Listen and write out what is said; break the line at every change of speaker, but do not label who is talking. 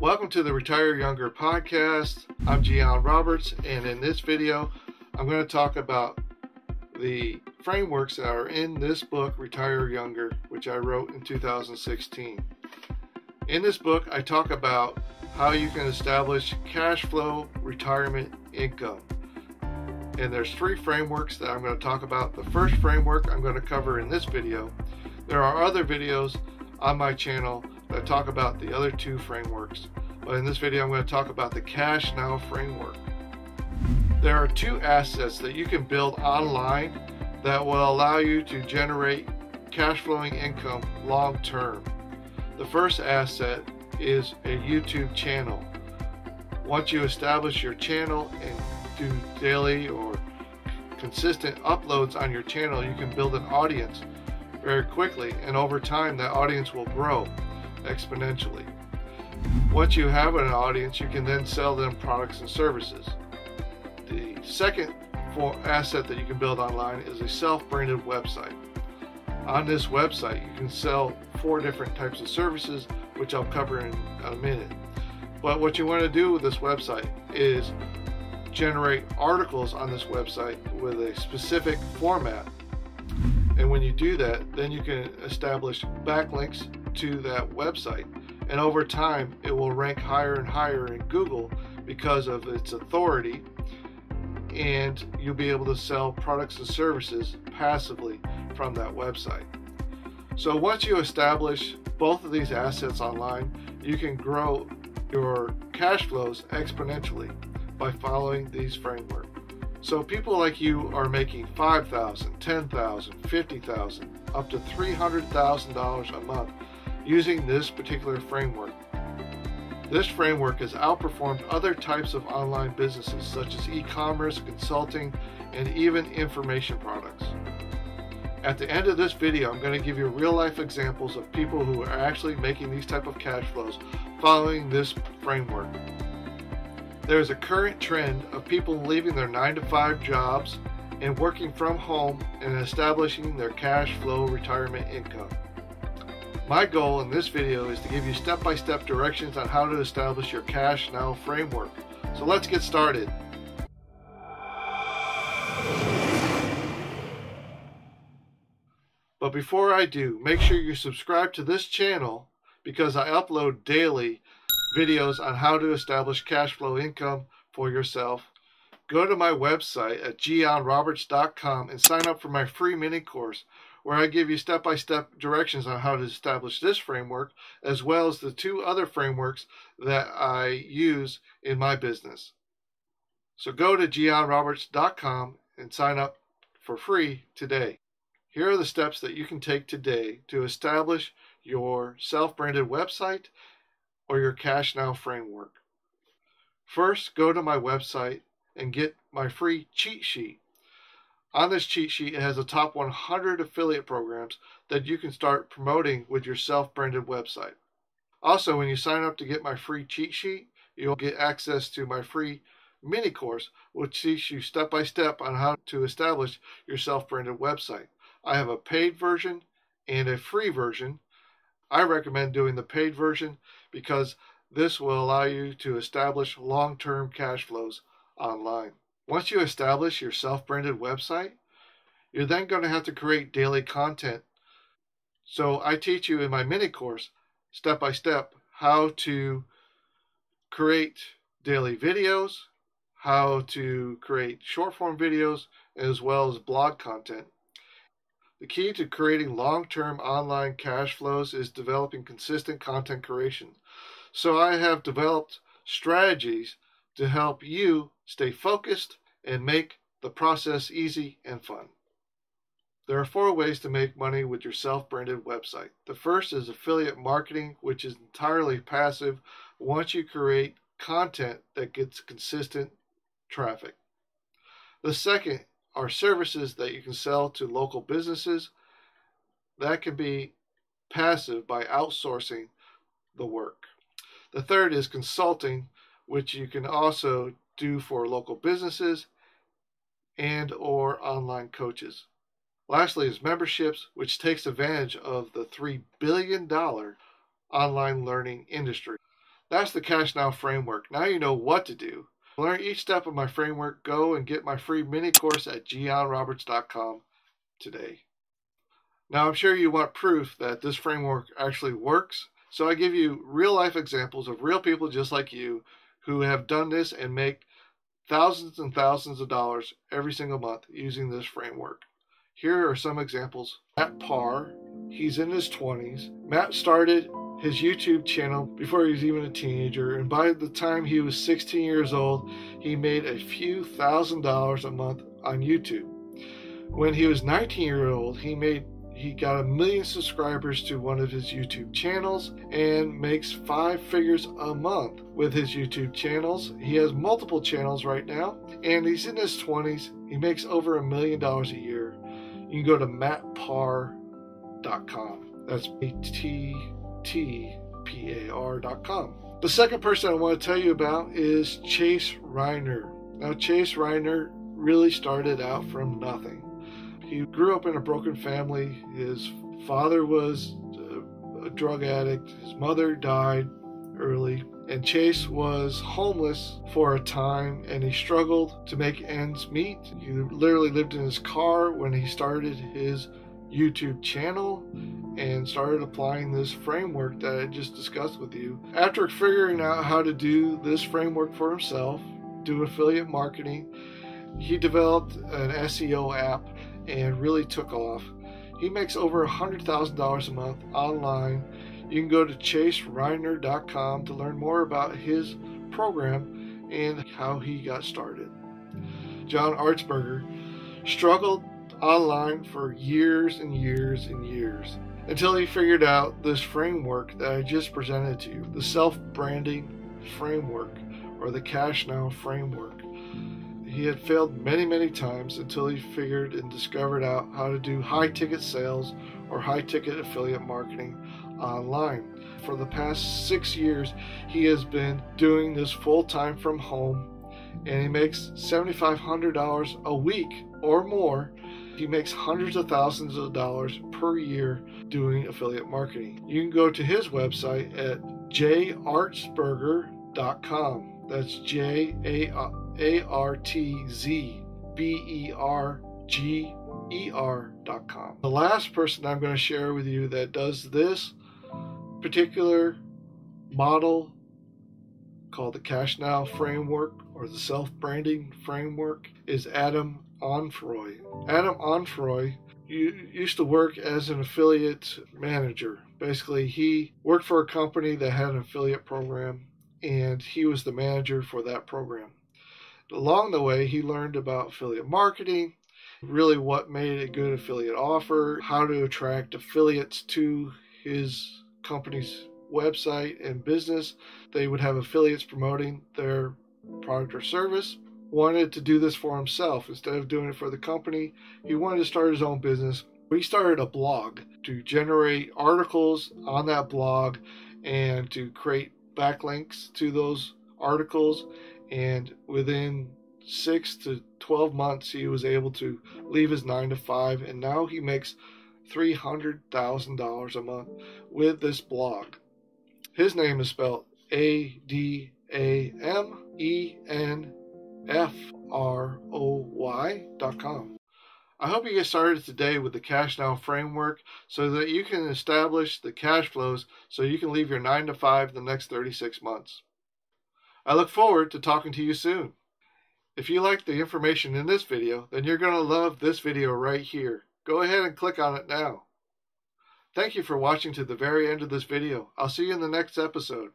Welcome to the Retire Younger podcast. I'm G Allan Roberts, and in this video, I'm going to talk about the frameworks that are in this book, Retire Younger, which I wrote in 2016. In this book, I talk about how you can establish cash flow retirement income. And there's three frameworks that I'm going to talk about. The first framework I'm going to cover in this video. There are other videos on my channel that talk about the other two frameworks. But in this video, I'm going to talk about the Cash Now framework. There are two assets that you can build online that will allow you to generate cash flowing income long term. The first asset is a YouTube channel. Once you establish your channel and do daily or consistent uploads on your channel, you can build an audience very quickly, and over time, that audience will grow exponentially. Once you have an audience, you can then sell them products and services. The second asset that you can build online is a self branded website. On this website, you can sell four different types of services, which I'll cover in a minute. But what you want to do with this website is generate articles on this website with a specific format. And when you do that, then you can establish backlinks to that website. And over time, it will rank higher and higher in Google because of its authority. And you'll be able to sell products and services passively from that website. So once you establish both of these assets online, you can grow your cash flows exponentially by following these frameworks. So people like you are making $5,000, $10,000, $50,000, up to $300,000 a month using this particular framework. This framework has outperformed other types of online businesses such as e-commerce, consulting, and even information products. At the end of this video, I'm going to give you real life examples of people who are actually making these type of cash flows following this framework. There is a current trend of people leaving their 9 to 5 jobs and working from home and establishing their cash flow retirement income. My goal in this video is to give you step-by-step -step directions on how to establish your Cash Now framework. So let's get started. But before I do, make sure you subscribe to this channel because I upload daily videos on how to establish cash flow income for yourself. Go to my website at gallanroberts.com and sign up for my free mini course where I give you step by step directions on how to establish this framework, as well as the two other frameworks that I use in my business. So go to gallanroberts.com and sign up for free today. Here are the steps that you can take today to establish your self branded website or your Cash Now framework. First, go to my website and get my free cheat sheet on this cheat sheet, it has the top 100 affiliate programs that you can start promoting with your self branded website. Also, when you sign up to get my free cheat sheet, you'll get access to my free mini course, which teaches you step by step on how to establish your self branded website. I have a paid version and a free version. I recommend doing the paid version because this will allow you to establish long term cash flows online. Once you establish your self branded website, you're then going to have to create daily content. So I teach you in my mini course, step by step, how to create daily videos, how to create short form videos, as well as blog content. The key to creating long term online cash flows is developing consistent content creation. So I have developed strategies to help you stay focused and make the process easy and fun. There are four ways to make money with your self branded website. The first is affiliate marketing, which is entirely passive once you create content that gets consistent traffic. The second are services that you can sell to local businesses. That can be passive by outsourcing the work. The third is consulting, which you can also do for local businesses and or online coaches. Lastly is memberships, which takes advantage of the $3 billion online learning industry. That's the Cash Now framework. Now you know what to do. Learn each step of my framework, go and get my free mini course at gallanroberts.com today. Now, I'm sure you want proof that this framework actually works, so I give you real life examples of real people just like you who have done this and make thousands and thousands of dollars every single month using this framework. Here are some examples. Matt Par, he's in his 20s. Matt started his YouTube channel before he was even a teenager, and by the time he was 16 years old, he made a few thousand dollars a month on YouTube. When he was 19 years old, he made he got a million subscribers to one of his YouTube channels and makes five figures a month with his YouTube channels. He has multiple channels right now and he's in his 20s. He makes over a million dollars a year. You can go to mattpar.com. That's A T T P A R.com. The second person I want to tell you about is Chase Reiner. Now, Chase Reiner really started out from nothing. He grew up in a broken family. His father was a drug addict. His mother died early. And Chase was homeless for a time and he struggled to make ends meet. He literally lived in his car when he started his YouTube channel and started applying this framework that I just discussed with you. After figuring out how to do this framework for himself, do affiliate marketing, he developed an SEO app and really took off. He makes over $100,000 a month online. You can go to chasereiner.com to learn more about his program and how he got started. John Artzberger struggled online for years and years and years until he figured out this framework that I just presented to you the self branding framework or the Cash Now framework. He had failed many, many times until he figured and discovered out how to do high ticket sales or high ticket affiliate marketing online. For the past six years, he has been doing this full time from home and he makes $7,500 a week or more. He makes hundreds of thousands of dollars per year doing affiliate marketing. You can go to his website at jartzberger.com. That's J A R T Z B E R G E R dot com. The last person I'm going to share with you that does this particular model called the Cash Now framework or the self branding framework is Adam Enfroy. Adam Enfroy used to work as an affiliate manager. Basically, he worked for a company that had an affiliate program and he was the manager for that program. Along the way, he learned about affiliate marketing, really what made a good affiliate offer, how to attract affiliates to his company's website and business. They would have affiliates promoting their product or service. Wanted to do this for himself instead of doing it for the company. He wanted to start his own business. We started a blog to generate articles on that blog and to create backlinks to those articles. And within six to 12 months, he was able to leave his nine to five. And now he makes $300,000 a month with this blog. His name is spelled A D A M E N F R O Y dot com. I hope you get started today with the Cash Now framework so that you can establish the cash flows so you can leave your 9 to 5 the next 36 months. I look forward to talking to you soon. If you like the information in this video, then you're going to love this video right here. Go ahead and click on it now. Thank you for watching to the very end of this video. I'll see you in the next episode.